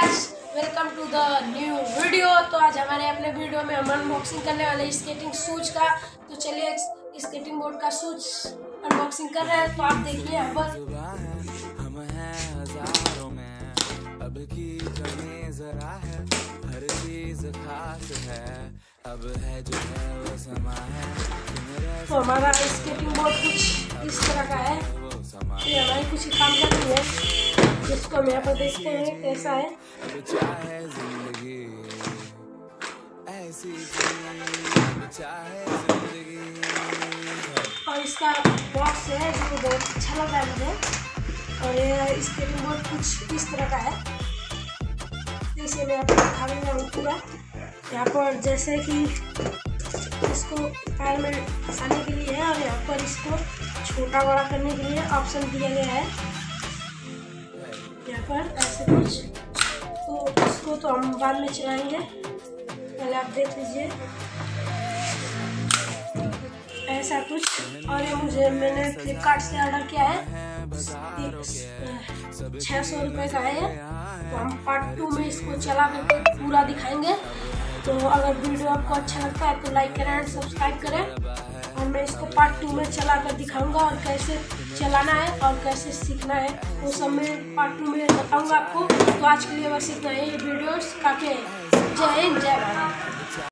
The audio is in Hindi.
Guys welcome to the new video तो आज हमारे अपने वीडियो में हम अनबॉक्सिंग करने वाले स्केटिंग शूज़ का। तो चलिए स्केटिंग बोर्ड का शूज़ अनबॉक्सिंग कर रहे हैं। तो आप देखिए हम अब की कमी जरा है हर चीज़ खास है अब है जो है वो समा है तो हमारा स्केटिंग बोर्ड कुछ इस तरह का है। ये हमारी कुछ काम कर रही है। हम यहाँ पर देखते हैं कैसा है। और इसका बॉक्स है जो बहुत अच्छा लग मुझे। और ये स्केटिंग बोर्ड कुछ इस तरह का है। इसे मैं आपको दिखा रही हूँ पूरा यहाँ पर जैसे कि इसको पैर में फंसाने के लिए है और यहाँ पर इसको छोटा बड़ा करने के लिए ऑप्शन दिया गया है। पर ऐसे कुछ। तो इसको तो हम बाद में चलाएँगे। पहले आप देख लीजिए। ऐसा कुछ। और ये मुझे, मैंने फ्लिपकार्ट से ऑर्डर किया है। छः सौ रुपये का है तो हम पार्ट टू में इसको चला करके पूरा दिखाएँगे। तो अगर वीडियो आपको अच्छा लगता है तो लाइक करें सब्सक्राइब करें। पार्ट टू में चला कर दिखाऊँगा और कैसे चलाना है और कैसे सीखना है, वो सब मैं पार्ट टू में बताऊँगा आपको। तो आज के लिए बस इतना ही वीडियोस काफ़ी जय हिंद, जय भारत।